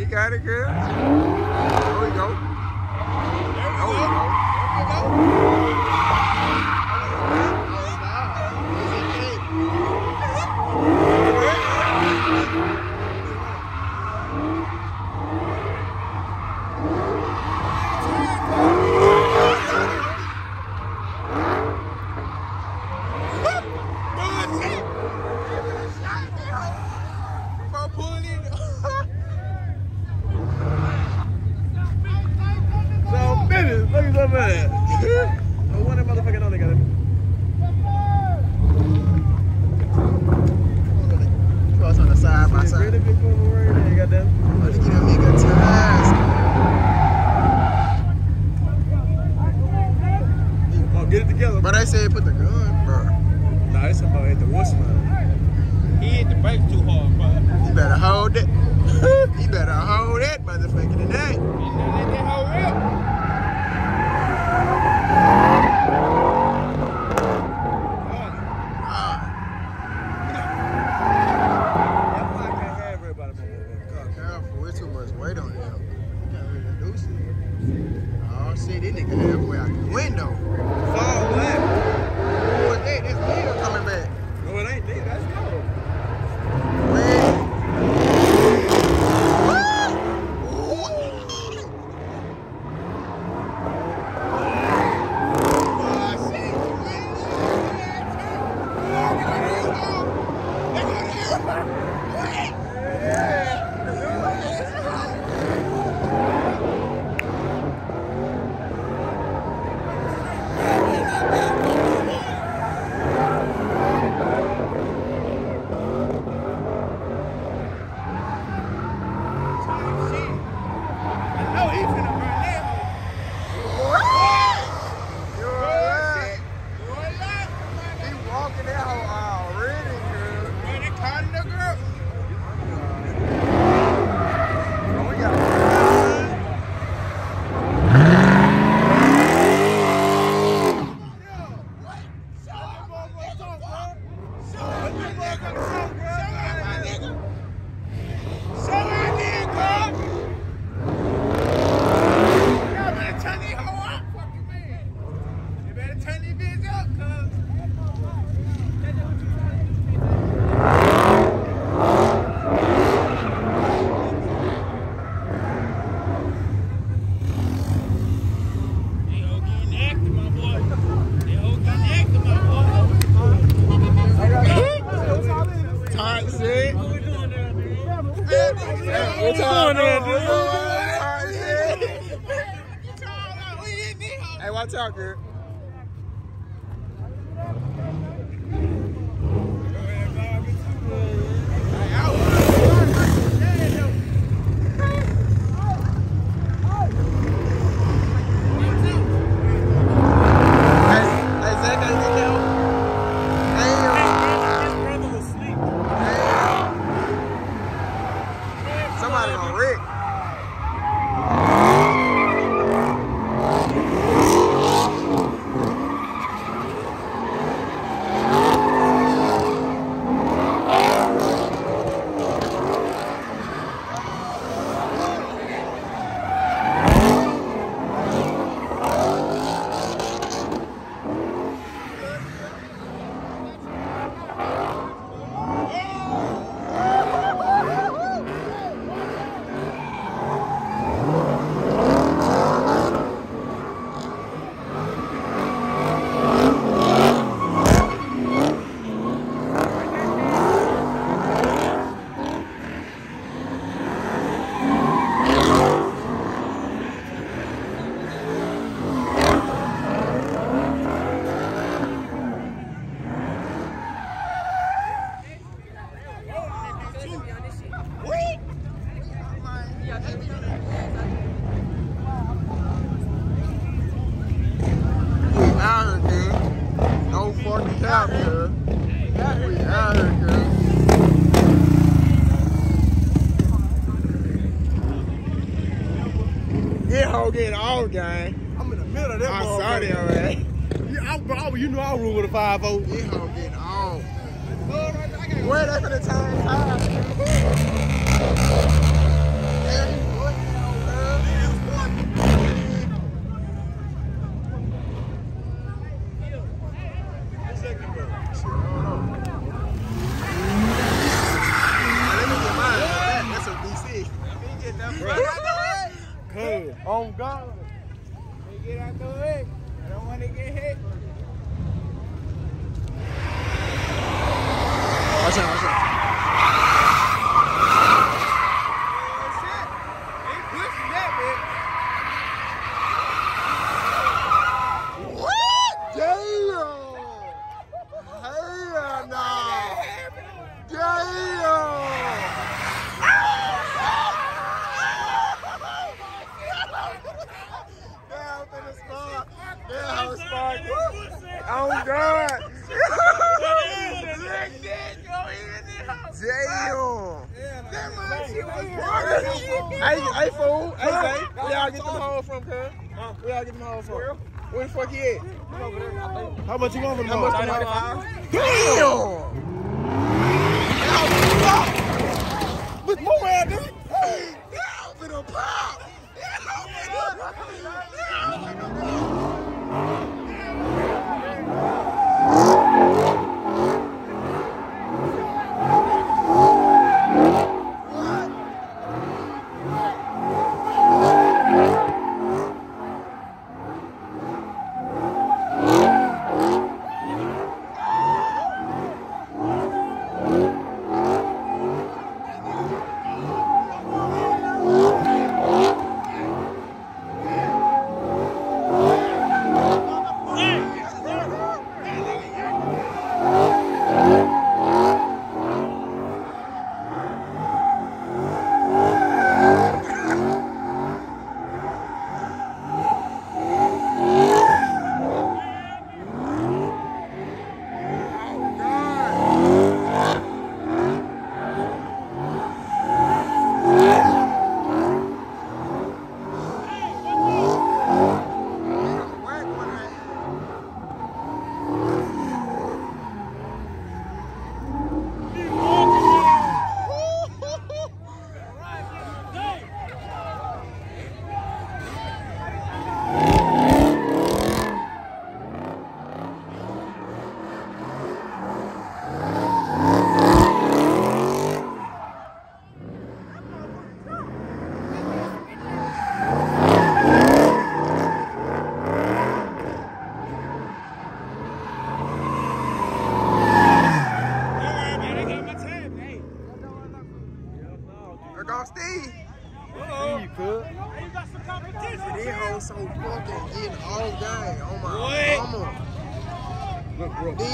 Chị ra đây kia Ôi cậu Ôi cậu What's He hit the brakes too hard, bro. You better hold it. Parker get all gang. I'm in the middle of that I saw that alright. Yeah, I, bro, you know I rule with a 5-0. Yeah, I'm getting all. Where they finna turn time? 好险好险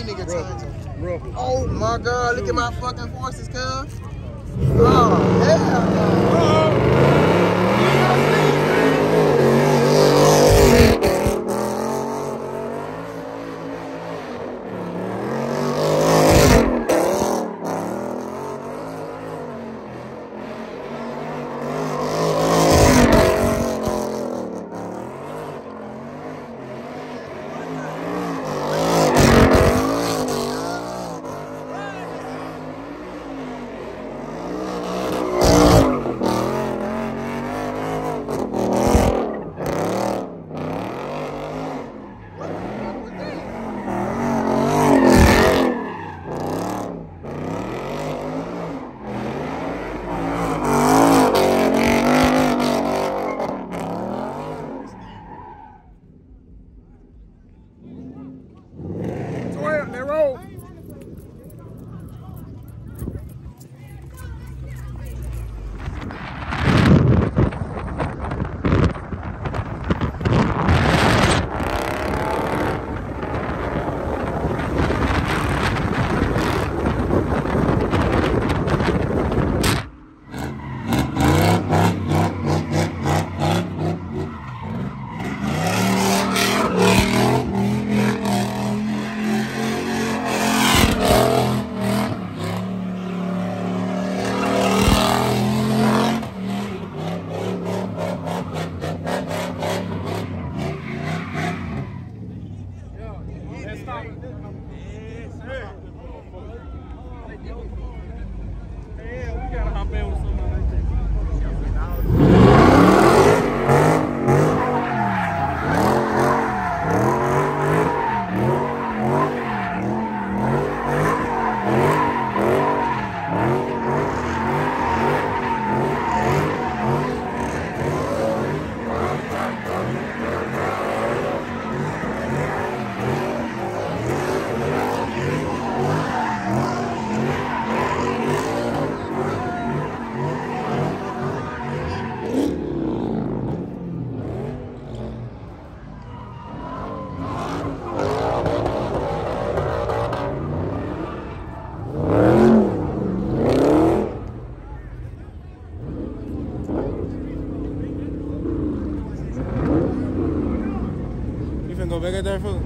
get tons of. Oh my god, look at my fucking forces, cuz. Oh, hell no. Oh, Yeah, we gotta hop in with somebody like that. You finna go back out there, fool?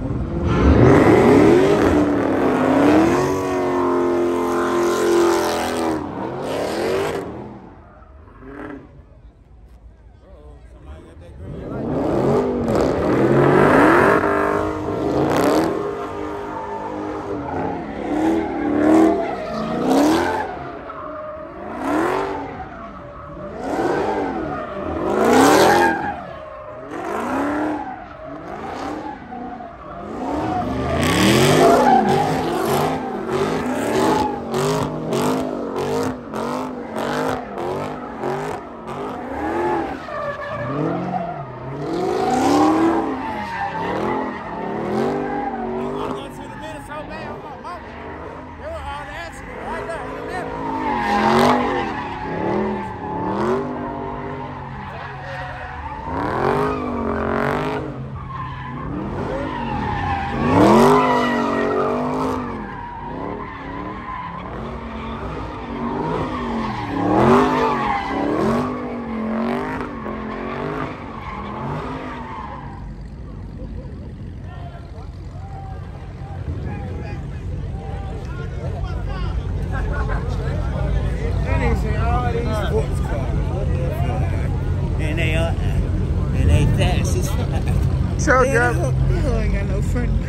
And they are, and they fast as fuck. Sure, Man, girl. this hoe ain't got no front.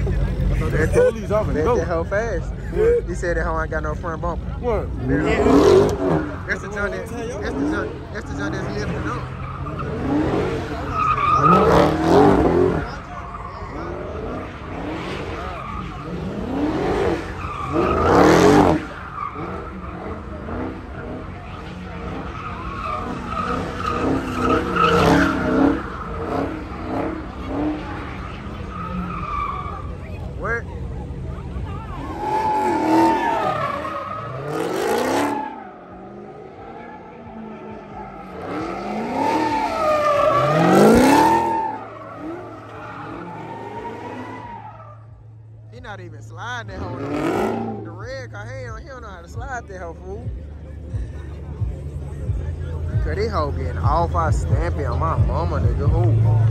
That Police off and that, go. that hoe fast. He said that hoe ain't got no front bumper. What? That's the that, that's the joint, that's the joint that's lifting up. What? He not to even slide that hoe. The red car, he don't, he don't know how to slide that hoe, fool. Cause this hoe getting off our stamping on my mama, nigga. Who?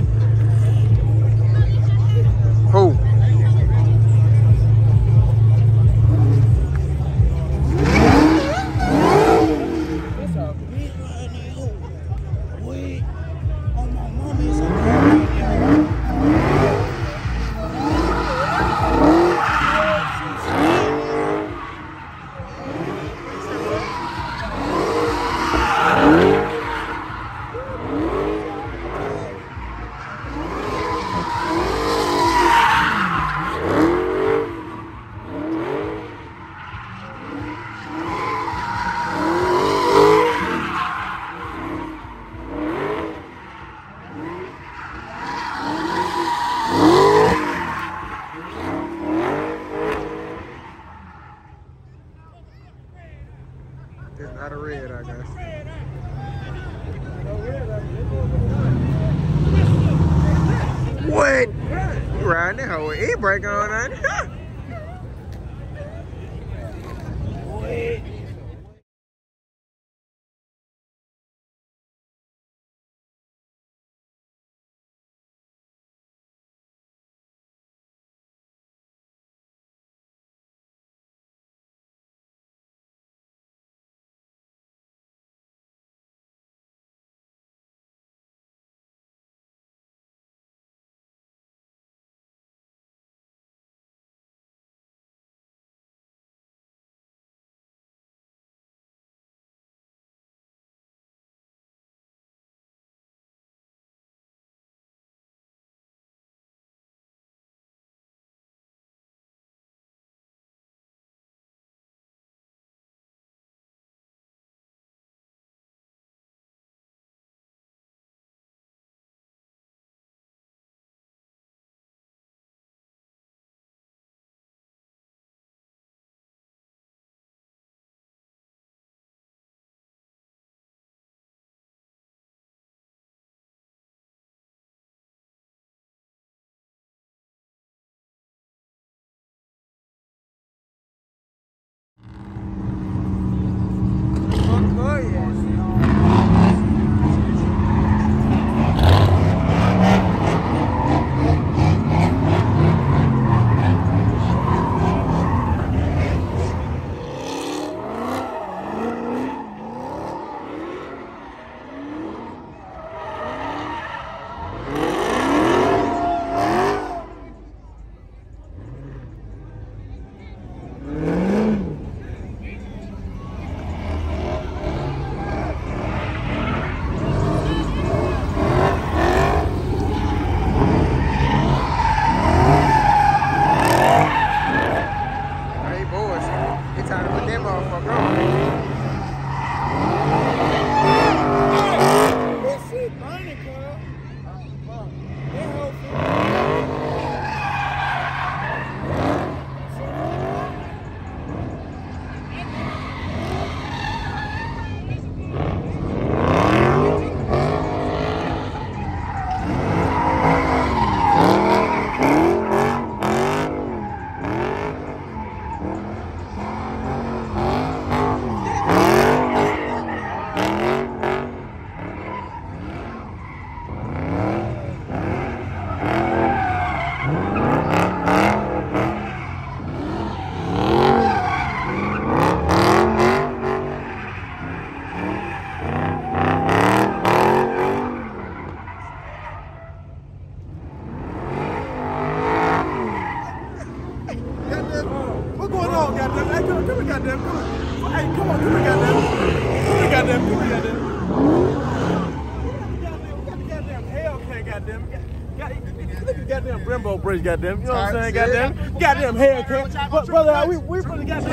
Bridge, goddamn. You know what I'm saying, goddamn? Goddamn Hellcat. But, brother, we we from the goddamn.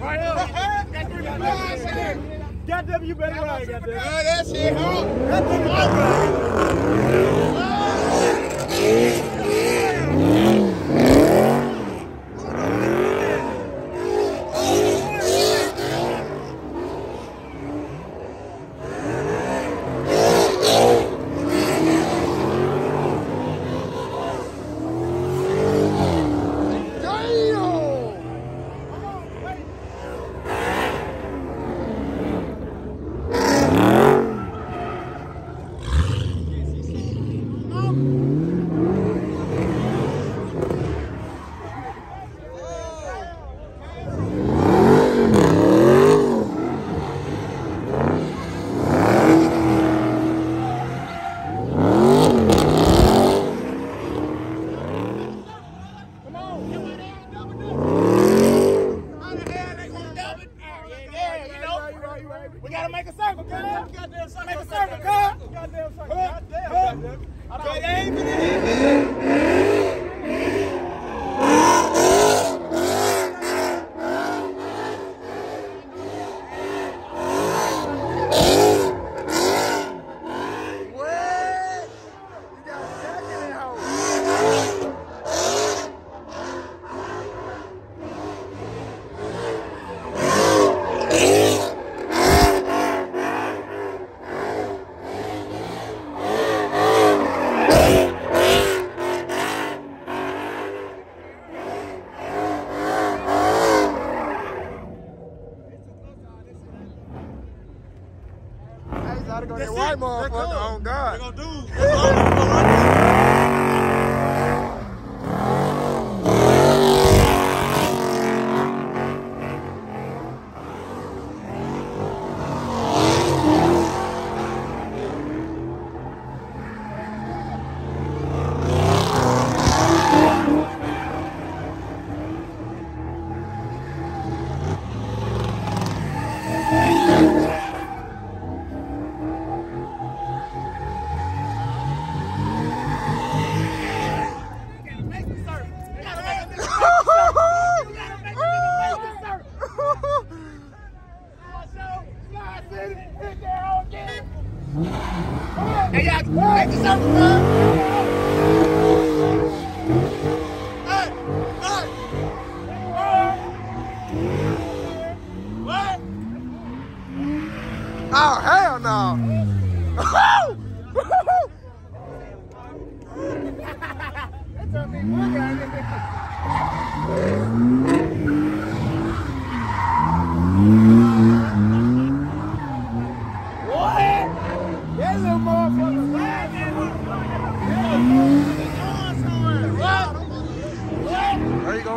Right here. Goddamn, you better ride, goddamn. that shit, huh? Goddamn, you better ride.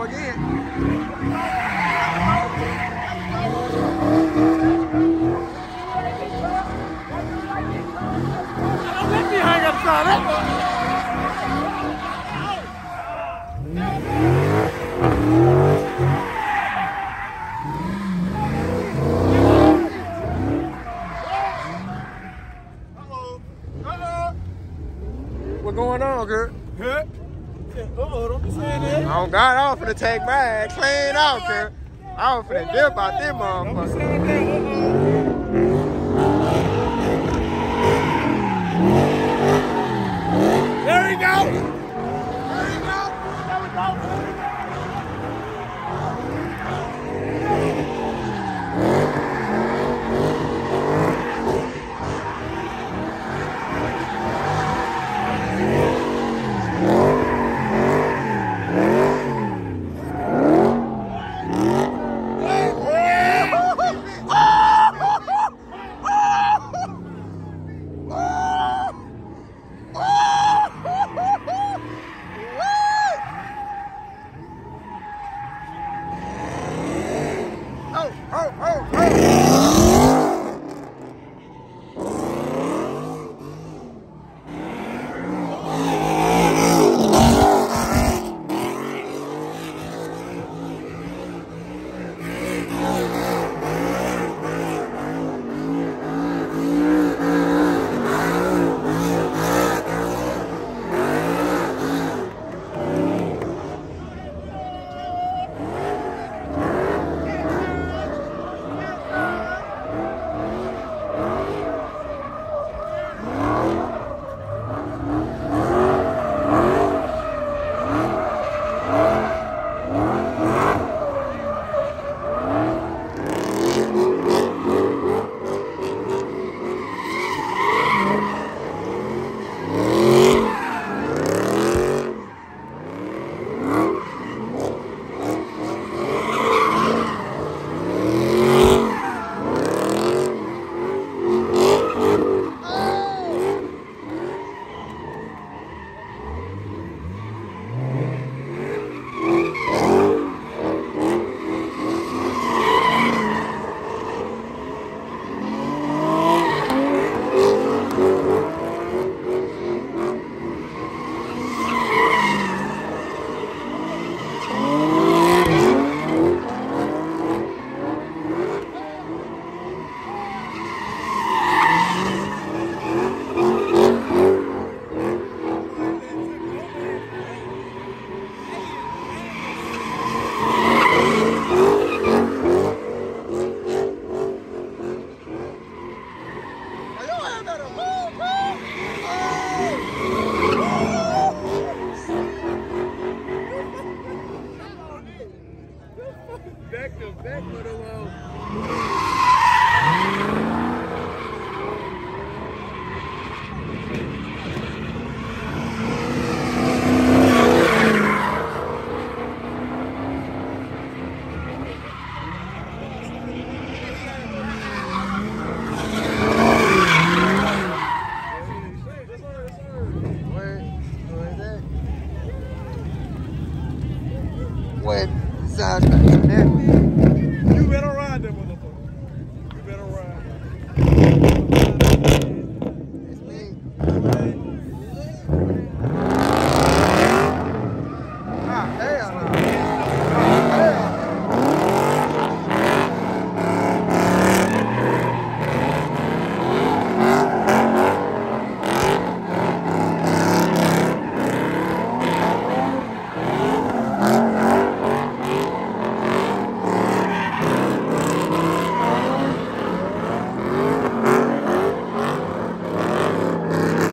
aqui. finna take my ass clean out, girl. I was finna dip about them motherfuckers. There you go.